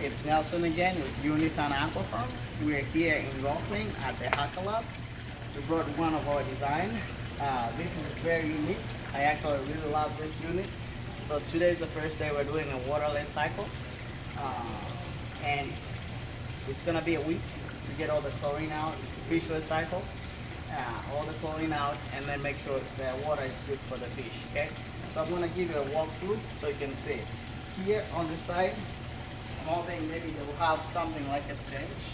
It's Nelson again with UniTan Aquafarms. We're here in Rocklin at the Hacker Lab. We brought one of our design. Uh, this is very unique. I actually really love this unit. So today is the first day we're doing a waterless cycle. Uh, and it's gonna be a week to get all the chlorine out, fishless cycle, uh, all the chlorine out, and then make sure the water is good for the fish, okay? So I'm gonna give you a walkthrough so you can see. Here on the side, I'm maybe they will have something like a bench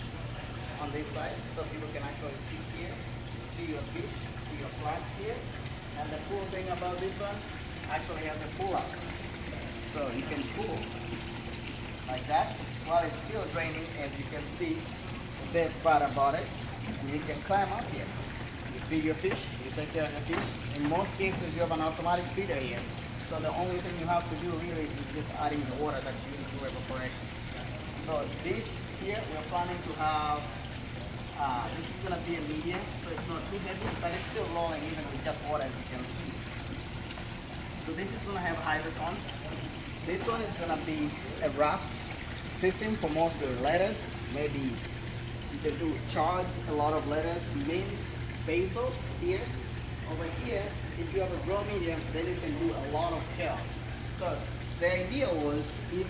on this side so people can actually see here, see your fish, see your plant here. And the cool thing about this one, actually has a pull out. So you can pull like that while it's still draining as you can see the best part about it. And you can climb up here. You feed your fish, you take care of the fish. In most cases you have an automatic feeder here. So the only thing you have to do really is just adding the water that you need to evaporation. So this here we're planning to have uh, this is gonna be a medium, so it's not too heavy, but it's still rolling even with just water as you can see. So this is gonna have a hydroton. This one is gonna be a raft system for most of the lettuce. Maybe you can do chards, a lot of lettuce, mint, basil here. Over here, if you have a raw medium, then you can do a lot of kale. So the idea was if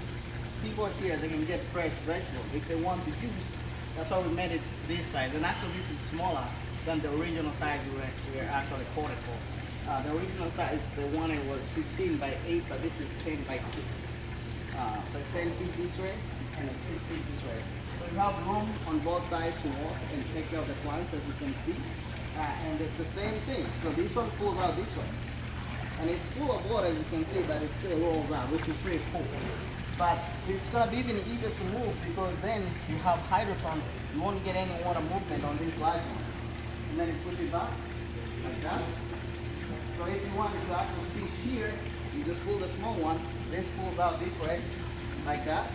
people here, they can get fresh vegetables. If they want to use, that's why we made it this size. And actually this is smaller than the original size we were, we were actually quoted for. Uh, the original size, the one it was 15 by 8, but this is 10 by 6. Uh, so it's 10 feet this way and it's 6 feet this way. So you have room on both sides to walk and take care of the plants as you can see. Uh, and it's the same thing. So this one pulls out this one. And it's full of water as you can see, but it still rolls out, which is pretty cool. But it's gonna be even easier to move because then you have hydroton, you won't get any water movement on these large ones. And then you push it back, like that. So if you want to actually fish here, you just pull the small one, this pulls out this way, like that.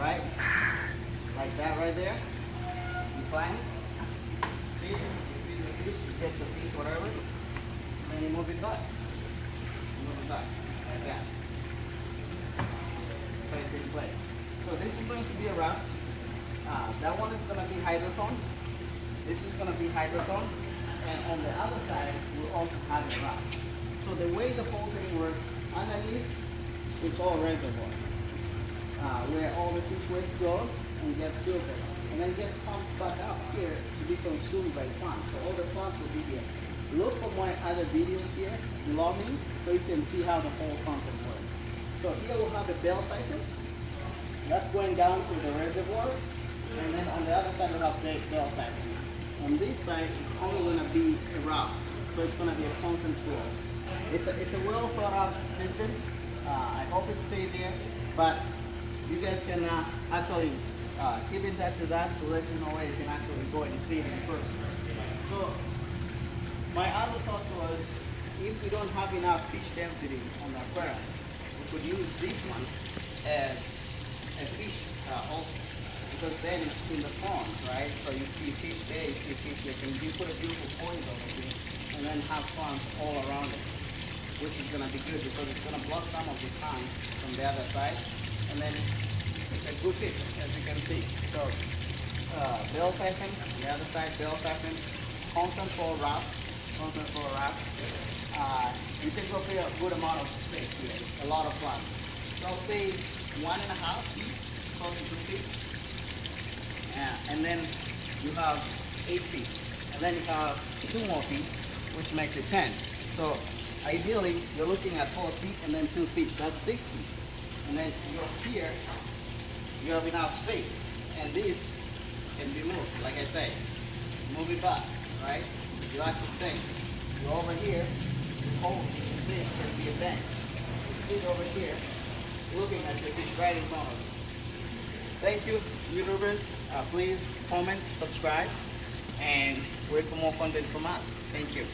Right? Like that right there. You climb, feed, you the fish, get the fish, whatever, and you move it back. You move it back, like that. So it's in place. So this is going to be a raft. Uh, that one is going to be hydroton. This is going to be hydroton. And on the other side, we'll also have a raft. So the way the whole thing works, underneath, it's all reservoir. Uh, where all the fish waste goes and gets filtered. And then gets pumped back up here to be consumed by plants. So all the plants will be here. Look for my other videos here, below me so you can see how the whole concept works. So here we'll have the bell siphon. That's going down to the reservoirs. And then on the other side we'll have the bell siphon. On this side, it's only going to be a raft. So it's going to be a constant flow. It's a, it's a well thought out system. Uh, I hope it stays here. But you guys can uh, actually uh, keep in touch with us to let you know where you can actually go and see it in person. So my other thought was if we don't have enough fish density on the aquarium, we could use this one as a fish uh, also. Because then it's in the pond, right? So you see fish there, you see fish there. Can you put a beautiful pond over here and then have ponds all around it, which is gonna be good because it's gonna block some of the sun from the other side. And then it's a good fit, as you can see. So uh, bell siphon, the other side bell siphon, constant for for raft. Uh, you can go a good amount of space here, a lot of plants. So I'll say one and a half feet, close to two feet. Yeah, and then you have eight feet. And then you have two more feet, which makes it 10. So ideally, you're looking at four feet and then two feet. That's six feet. And then you're here, you have enough space. And this can be moved, like I say. Move it back, right? You access thing. You're over here, this whole space can be a bench. You sit over here, looking at your fish right in. Thank you, YouTubers. Uh, please comment, subscribe, and wait for more content from us. Thank you.